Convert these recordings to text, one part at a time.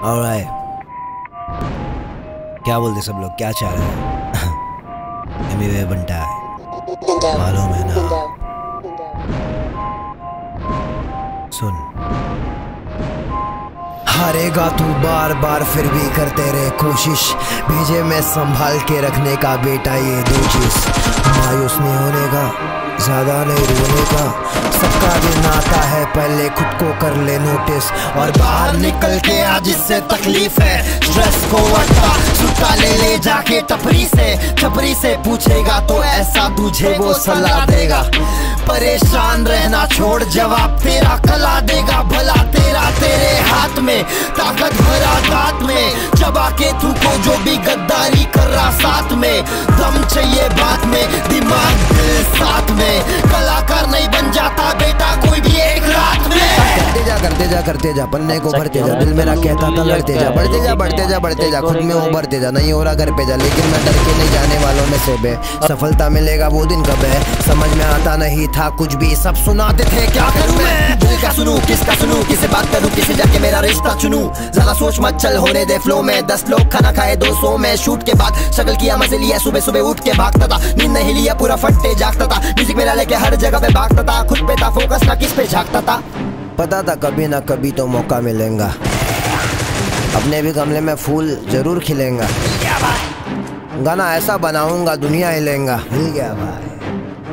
Alright. क्या बोलते सब लोग? क्या चाह रहे हैं? एमी बनता है। मालूम है ना? सुन। हारेगा तू बार बार फिर भी करते रहे कोशिश। भेजे में संभाल के रखने का बेटा ये दो चीज़। मायूस नहीं होने का। ज़्यादा नहीं रोने का सबका दिन आता है, पहले खुद को कर ले नोटिस और बाहर निकल के आज इससे तकलीफ़ है। स्ट्रेस को हटा छुट्टा ले ले जाके टपरी से। टपरी से पूछेगा तो ऐसा तुझे वो सलाह देगा। परेशान रहना छोड़, जवाब तेरा कला देगा। भला तेरा तेरे हाथ में, ताकत भरा दांत में। चबा के तू को जो भी गद्दारी कर रहा साथ में। दम चाहिए बात में, दिमाग दिल साथ में। करते जा पन्ने को भरते जा दिल मेरा कहता था लड़ते जा बढ़ते जा बढ़ते जा बढ़ते जा खुद में उभरते जा नहीं हो रहा घर पे जा लेकिन मैं डर के नहीं जाने वालों में से बे। सफलता मिलेगा वो दिन कब है? समझ में आता नहीं था कुछ भी सब सुनाते थे क्या करूँ मैं? दिल का सुनूं किसका सुनूं किसे बात करूँ किसे जाके मेरा रिश्ता चुनूं? ज़्यादा सोच मत चल होने दे फ्लो में। दस लोग खाना खाए दो सौ में। शूट के बाद शक्ल किया मज़े लिया सुबह सुबह उठ के भागता था। नींद नहीं लिया पूरा फट्टे जागता था। म्यूज़िक मेरा लेके हर जगह पे भागता था। खुद पे था फोकस ना किस पे झाकता था। पता था कभी ना कभी तो मौका मिलेगा। अपने भी गमले में फूल ज़रूर खिलेगा। गाना ऐसा बनाऊँगा, दुनिया हिलेगा। मिल गया भाई।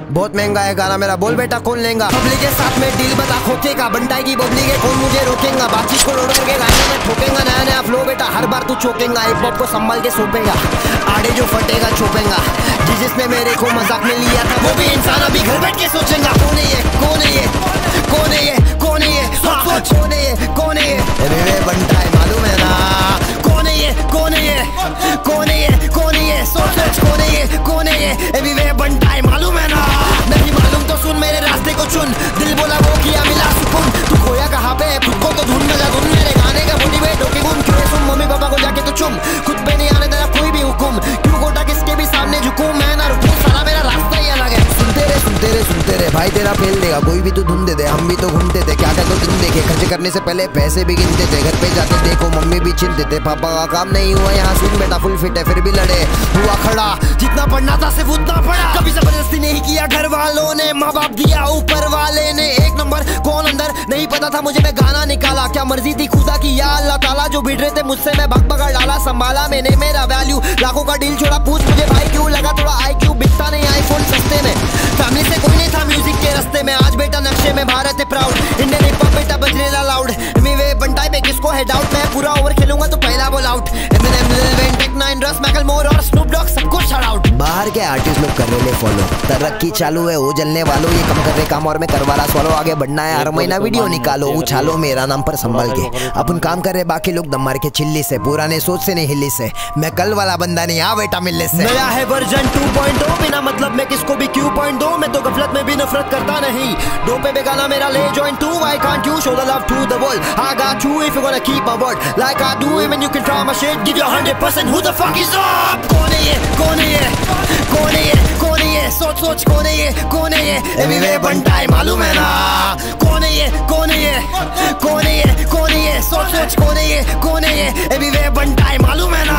बहुत महँगा है गाना मेरा बोल बेटा कौन लेगा पब्लिक के साथ में डील बता खोकेगा बंटाई बोबली के कौन मुझे रोकेगा बातचीत को रोड करके गाने में ठोकेगा नया नया फ्लो बेटा हर बार तू चोकेगा एक पॉप को संभाल के सोपेगा आड़े जो फटेगा चोपेगा जिसने मेरे को मज़ाक में लिया था वो भी इंसान अभी घर बैठ के सोचेगा कौन है कौन है कौन है कौन है कौन है कौन है ये बनता है मालूम है ना कौन है कौन है कौन है कौन है सोच कौन है कौन है सुनते रहे। भाई तेरा फेल देगा, कोई भी तू धुन दे दे हम भी तो घूमते थे। क्या क्या तो दिन देखे खर्च करने से पहले पैसे भी गिनते थे, घर पे जाते देखो, मम्मी भी चिंते थे। पापा का काम नहीं हुआ, यहाँ सुन बेटा फुल फिट है, फिर भी लड़े। हुआ खड़ा, जितना पढ़ना था सिर्फ़ उतना पढ़ा। कभी ज़बरदस्ती नहीं किया घर वालों ने माँ बाप दिया ऊपर वाले ने। एक नंबर कौन अंदर? नहीं पता था मुझे, मैं गाना निकाला। क्या मर्ज़ी थी खुदा की या अल्लाह ताला जो भिड़ रहे थे मुझसे? मैं भग भगा डाला, संभाला मैंने मेरा वैल्यू लाखों का डील छोड़ा, पूछ मुझे भाई पूरा ओवर खेलूँगा तो पहला बॉल आउट एमिनेम लिल वेन टेक नाइन रस मैकल मोर और स्नूप डॉग सबको शट आउट बाहर के आर्टिस्ट लोग कर रहे फॉलो तरक्की चालू है, वो जलने वालों, ये कम कर रहे काम और मैं करवा रहा सवालो आगे बढ़ना है, हर महीना वीडियो निकालो उछालो मेरा नाम पर संभल के। अपन काम कर रहे बाकी लोग दम मार के चिल्ली से, पुराने सोच से नहीं हिल्ली से। मैं कल वाला बंदा नहीं, आ बेटा मिलने से। नया है वर्जन 2.0 बिना मतलब मैं किसको भी क्यों पॉइंट दो? मैं तो गफलत में भी नफरत करता नहीं। दो पे बेगाना मेरा ले join to I can't you show the love to the world I got you if you gonna keep my word like I do when you can try my shit. Give your 100% who the fuck is up? कौन है ये कौन है ये कौन है ये कौन है ये सोच सोच कौन है ये कौन है ये एवीवे बनता है मालूम है ना? कौन है ये कौन है ये कौन है ये कौन है ये सोच सोच कौन है ये कौन है ये एवीवे बनता है मालूम है ना?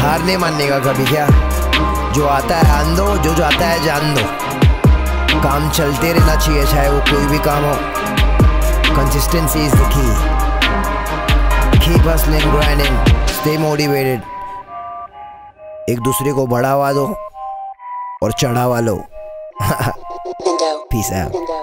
हार नहीं मानने का कभी क्या? जो आता है आन दो, जो जाता है जान दो। काम चलते रहना चाहिए, चाहे वो कोई भी काम हो। Consistency is the key keep hustling, grinding. Stay motivated. एक दूसरे को बढ़ावा दो। और चढ़ावा लो। Piece out.